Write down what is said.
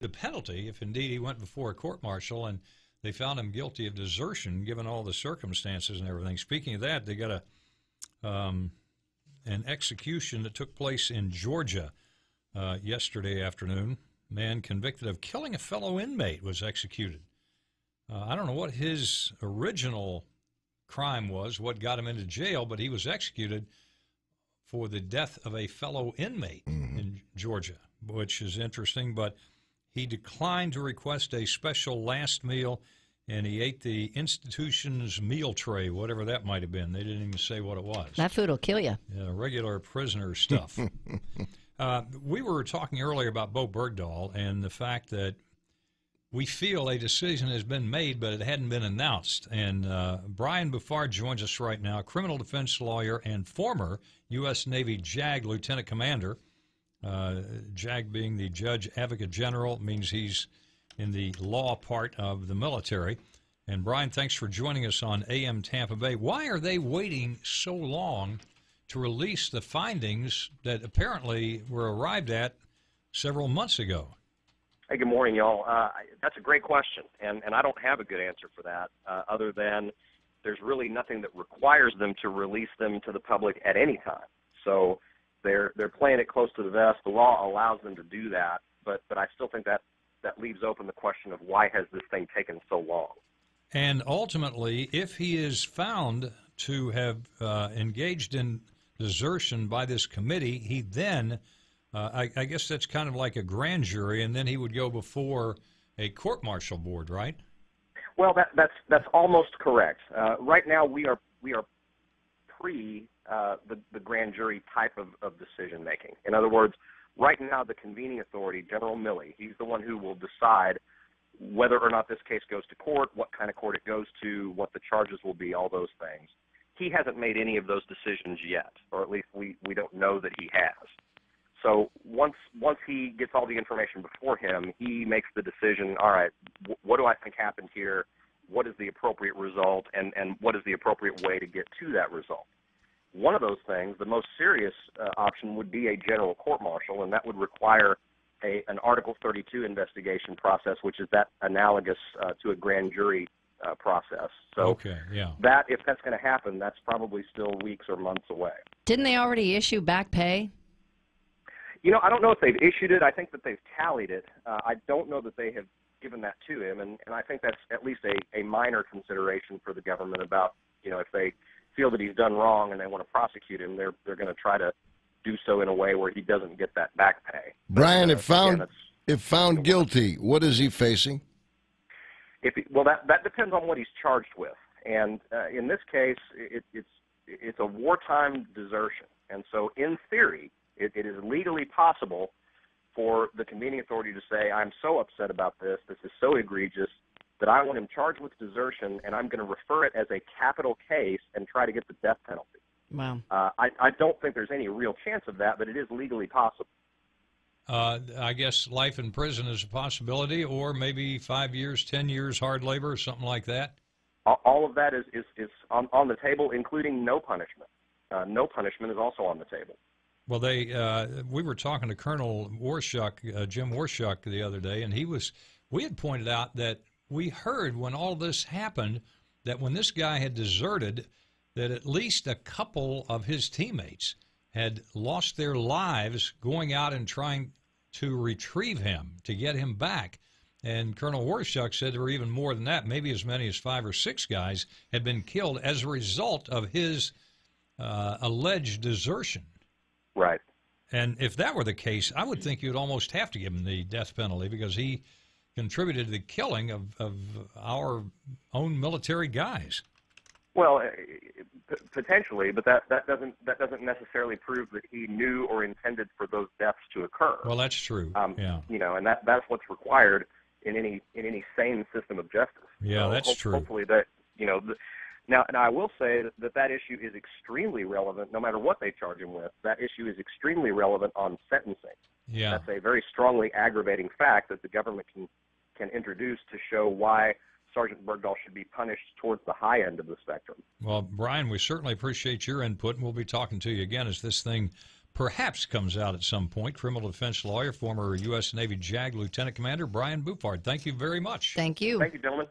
the penalty if indeed he went before a court martial and they found him guilty of desertion given all the circumstances and everything. Speaking of that, they got a um, an execution that took place in Georgia uh, yesterday afternoon. Man convicted of killing a fellow inmate was executed. Uh, I don't know what his original crime was, what got him into jail, but he was executed for the death of a fellow inmate mm-hmm. in Georgia, which is interesting. But he declined to request a special last meal, and he ate the institution's meal tray, whatever that might have been. They didn't even say what it was. That food will kill you. Yeah, regular prisoner stuff. uh, we were talking earlier about Bowe Bergdahl and the fact that we feel a decision has been made, but it hadn't been announced. And uh, Brian Bouffard joins us right now, criminal defense lawyer and former U.S. Navy JAG lieutenant commander. Uh, JAG being the Judge Advocate General means he's in the law part of the military. And Brian, thanks for joining us on AM Tampa Bay. Why are they waiting so long to release the findings that apparently were arrived at several months ago? Hey, good morning, y'all. Uh, that's a great question, and, and I don't have a good answer for that uh, other than there's really nothing that requires them to release them to the public at any time. So they're they're playing it close to the vest. The law allows them to do that, but but I still think that that leaves open the question of why has this thing taken so long. And ultimately, if he is found to have uh, engaged in desertion by this committee, he then uh, I, I, guess that's kind of like a grand jury, and then he would go before a court martial board, right? Well, that, that's that's almost correct. Uh, right now, we are we are pre uh, the the grand jury type of, of decision making. In other words, right now, the convening authority, General Milley, he's the one who will decide whether or not this case goes to court, what kind of court it goes to, what the charges will be, all those things. He hasn't made any of those decisions yet, or at least we, we don't know that he has. So once once he gets all the information before him, he makes the decision. All right, w- what do I think happened here? What is the result, and and what is the appropriate way to get to that result? One of those things, the most serious uh, option, would be a general court martial, and that would require a an Article 32 investigation process, which is that analogous uh, to a grand jury uh, process. So okay, yeah. that if that's going to happen, that's probably still weeks or months away. Didn't they already issue back pay? You know, I don't know if they've issued it. I think that they've tallied it. Uh, I don't know that they have given that to him, and, and I think that's at least a, a minor consideration for the government about, you know, if they feel that he's done wrong and they want to prosecute him, they're they're going to try to do so in a way where he doesn't get that back pay. Brian, but, uh, if found again, if found guilty, what is he facing? If he, well, that that depends on what he's charged with, and uh, in this case, it, it's it's a wartime desertion, and so in theory, it, it is legally possible for the convening authority to say, I'm so upset about this, this is so egregious that I want him charged with desertion and I'm going to refer it as a capital case and try to get the death penalty. Wow. Uh, I, I don't think there's any real chance of that, but it is legally possible. Uh, I guess life in prison is a possibility, or maybe five years, ten years hard labor, or something like that. All of that is is, is on, on the table, including no punishment. Uh, no punishment is also on the table. Well, they uh, we were talking to Colonel Waurishuk, uh, Jim Waurishuk, the other day, and he was we had pointed out that we heard when all this happened that when this guy had deserted, that at least a couple of his teammates had lost their lives going out and trying to retrieve him to get him back. And Colonel Waurishuk said there were even more than that, maybe as many as five or six guys had been killed as a result of his uh, alleged desertion. Right. And if that were the case, I would think you'd almost have to give him the death penalty because he contributed to the killing of, of our own military guys. Well, uh, potentially, but that, that doesn't that doesn't necessarily prove that he knew or intended for those deaths to occur. Well, that's true. Um, yeah. You know, and that that's what's required in any in any sane system of justice. Yeah, so that's ho- true. Hopefully, that you know, the, now, and I will say that that issue is extremely relevant, no matter what they charge him with. That issue is extremely relevant on sentencing. Yeah. That's a very strongly aggravating fact that the government can can introduce to show why Sergeant Bergdahl should be punished towards the high end of the spectrum. Well, Brian, we certainly appreciate your input, and we'll be talking to you again as this thing perhaps comes out at some point. Criminal defense lawyer, former U.S. Navy JAG Lieutenant Commander Brian Bouffard. Thank you very much. Thank you. Thank you, gentlemen.